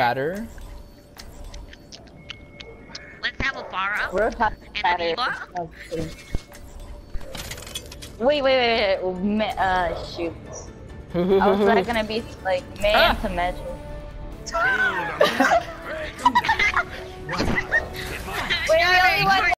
batter. Let's have a Pharah. We're past batter. Oh, wait, wait, wait, wait. Oh, uh, shoot. I was not gonna be like man ah. to measure. wait, wait, wait.